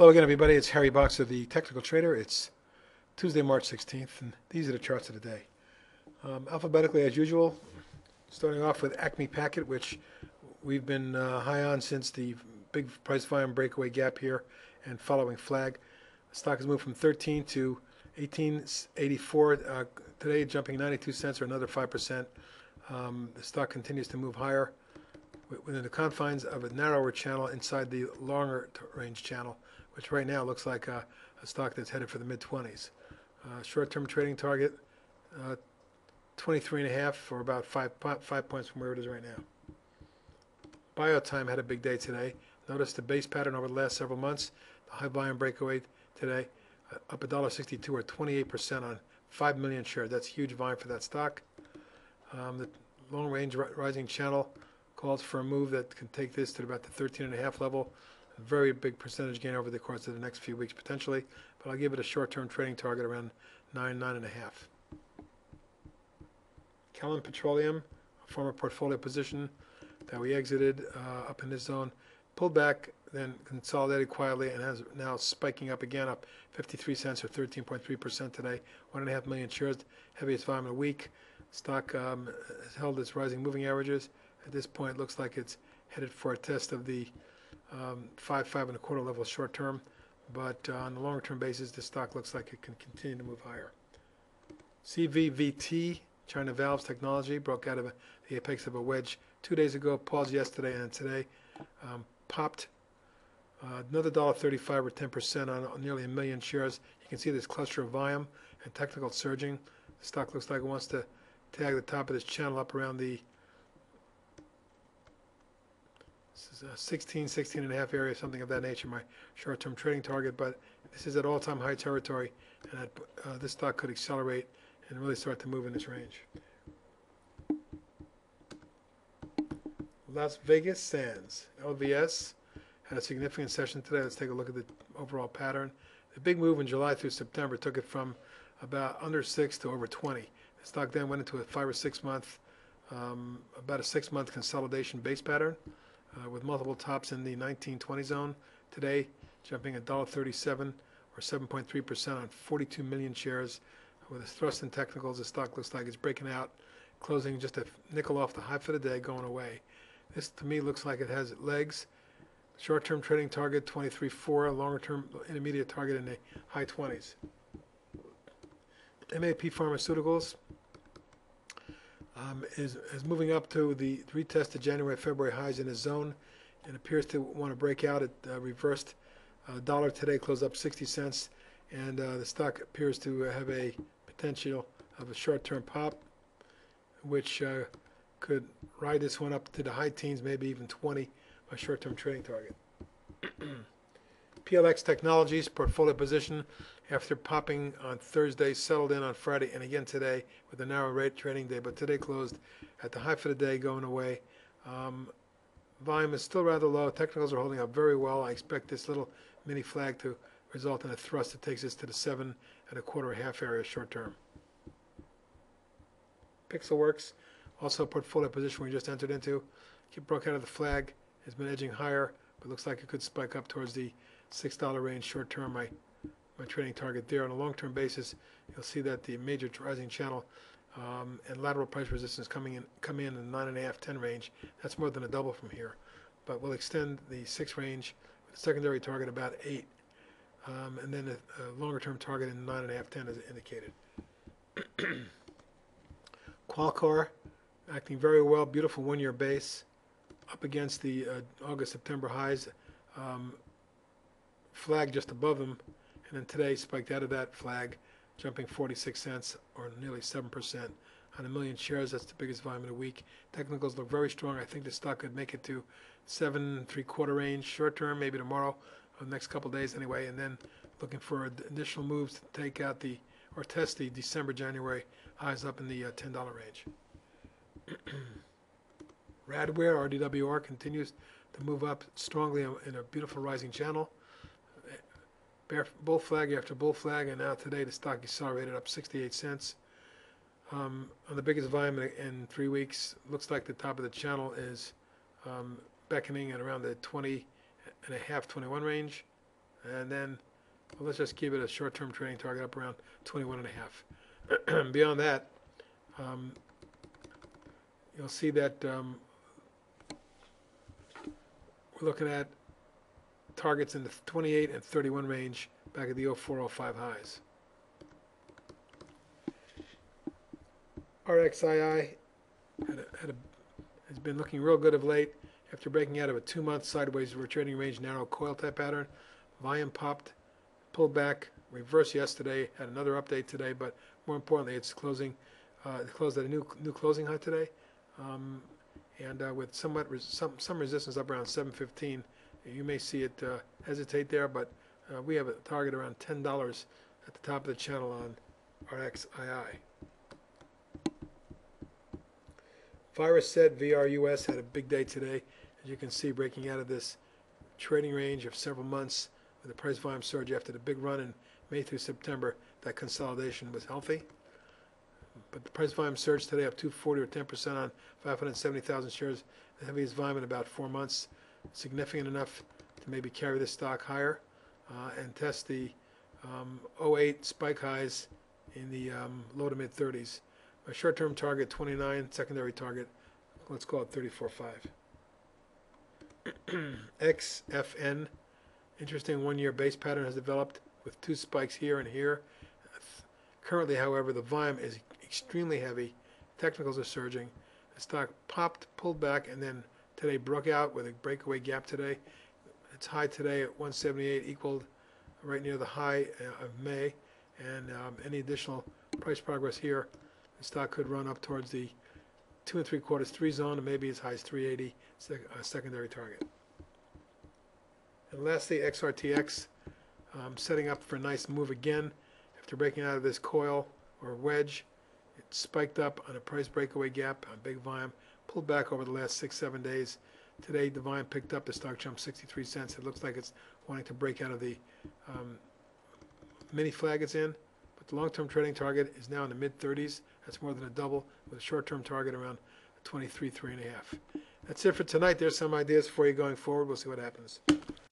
Hello again, everybody. It's Harry Boxer, the technical trader. It's Tuesday, March 16th, and these are the charts of the day. Um, alphabetically, as usual, starting off with Acme Packet, which we've been uh, high on since the big price volume breakaway gap here and following flag. The stock has moved from 13 to 1884 uh, today, jumping 92 cents or another 5%. Um, the stock continues to move higher within the confines of a narrower channel inside the longer range channel, which right now looks like a, a stock that's headed for the mid 20s. Uh, short-term trading target, uh, 23 and a half or about five, five points from where it is right now. BioTime had a big day today. Notice the base pattern over the last several months. The high volume breakaway today, uh, up $1.62 or 28% on 5 million shares. That's huge volume for that stock. Um, the long range rising channel calls for a move that can take this to about the 13 and a half level. Very big percentage gain over the course of the next few weeks potentially, but I'll give it a short-term trading target around nine, nine and a half. Callon Petroleum, a former portfolio position that we exited uh, up in this zone, pulled back, then consolidated quietly and has now spiking up again, up 53 cents or 13.3% today. One and a half million shares, heaviest volume in a week. Stock um, has held its rising moving averages. At this point, it looks like it's headed for a test of the um, five, five and a quarter level short term. But uh, on the longer term basis, the stock looks like it can continue to move higher. CVVT, China Valves Technology, broke out of the apex of a wedge two days ago, paused yesterday, and today um, popped uh, another $1.35 or 10% on, on nearly a million shares. You can see this cluster of volume and technical surging. The stock looks like it wants to tag the top of this channel up around the This is a 16, 16 and a half area, something of that nature, my short-term trading target, but this is at all-time high territory, and uh, this stock could accelerate and really start to move in this range. Las Vegas Sands, LVS, had a significant session today. Let's take a look at the overall pattern. The big move in July through September took it from about under 6 to over 20. The stock then went into a 5 or 6 month, um, about a 6 month consolidation base pattern uh, with multiple tops in the 1920 zone. Today, jumping $1.37 or 7.3% on 42 million shares. With a thrust in technicals, the stock looks like it's breaking out, closing just a nickel off the high for the day, going away. This to me looks like it has legs. Short-term trading target 23.4, longer-term intermediate target in the high 20s. MAP Pharmaceuticals, um, is, is moving up to the retested January, February highs in his zone and appears to want to break out. It uh, reversed uh, dollar today, closed up 60 cents, and uh, the stock appears to have a potential of a short-term pop, which uh, could ride this one up to the high teens, maybe even 20, a short-term trading target. PLX Technologies portfolio position after popping on Thursday, settled in on Friday, and again today with a narrow rate trading day. But today closed at the high for the day, going away. Um, volume is still rather low. Technicals are holding up very well. I expect this little mini flag to result in a thrust that takes us to the seven and a quarter half area short term. Pixelworks, also a portfolio position we just entered into. Keep broke out of the flag, has been edging higher, but looks like it could spike up towards the $6 range short term. My my trading target there. On a long-term basis, you'll see that the major rising channel um, and lateral price resistance coming in come in in the nine and a half, ten range. That's more than a double from here, but we'll extend the six range with a secondary target about eight, um, and then a, a longer-term target in nine and a half, ten as indicated. Qualcore acting very well, beautiful one-year base up against the uh, August September highs. Um, flag just above them and then today spiked out of that flag, jumping 46 cents or nearly 7% on a million shares. That's the biggest volume in a week. Technicals look very strong. I think the stock could make it to seven three quarter range short term, maybe tomorrow or the next couple days anyway, and then looking for additional moves to take out the or test the December January highs up in the uh, $10 range. Radware RDWR continues to move up strongly in a beautiful rising channel bear, bull flag after bull flag, and now today the stock accelerated up 68 cents. Um, on the biggest volume in, three weeks, looks like the top of the channel is um, beckoning at around the 20 and a half, 21 range. And then, well, let's just keep it a short-term trading target up around 21 and a half. Beyond that, um, you'll see that um, we're looking at targets in the 28 and 31 range back at the 0405 highs. RXII had a, had a, has been looking real good of late after breaking out of a two-month sideways trading range narrow coil type pattern. Volume popped, pulled back, reversed yesterday, had another update today, but more importantly, it's closing, uh, it closed at a new new closing high today, um, and uh, with somewhat some some resistance up around 715. You may see it uh, hesitate there, but uh, we have a target around ten dollars at the top of the channel on RXII. Pharmasset VRUS had a big day today, as you can see, breaking out of this trading range of several months with a price volume surge after the big run in May through September. That consolidation was healthy. But the price volume surge today up 240 or 10% on 570,000 shares, the heaviest volume in about four months, significant enough to maybe carry this stock higher uh, and test the um, 08 spike highs in the um, low to mid 30s. My short-term target 29, secondary target, let's call it 34.5. XFN, interesting one-year base pattern has developed with two spikes here and here. Currently, however, the volume is extremely heavy. Technicals are surging. The stock popped, pulled back, and then today broke out with a breakaway gap today. Its high today at 178 equaled right near the high uh, of May, and um, any additional price progress here, the stock could run up towards the two and three quarters three zone, and maybe as high as 380 sec- uh, secondary target. And lastly, XRTX um, setting up for a nice move again after breaking out of this coil or wedge. It spiked up on a price breakaway gap on big volume, pulled back over the last six, seven days. Today, Divine picked up. The stock jumped 63 cents. It looks like it's wanting to break out of the um, mini flag it's in. But the long-term trading target is now in the mid 30s. That's more than a double, with a short-term target around 23, three and a half. That's it for tonight. There's some ideas for you going forward. We'll see what happens.